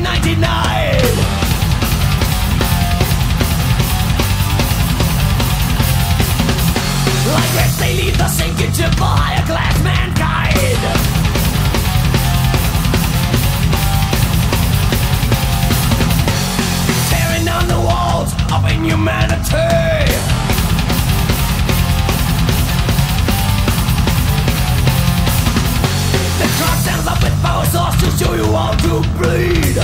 1999. Like rats, they leave the sinking ship for higher class mankind. Show you how to bleed.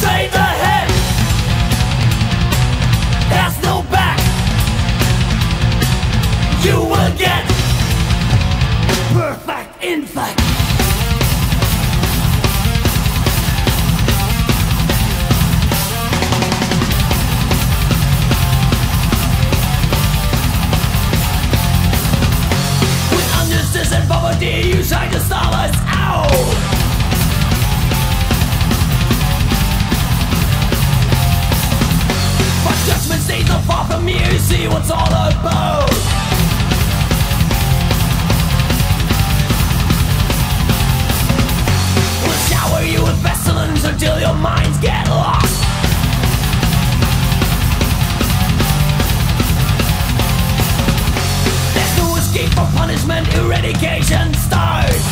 Save the head. There's no back. You will get perfect infect. With you try to starve us out. But judgment stays not far from you, see what's all about. Eradication starts.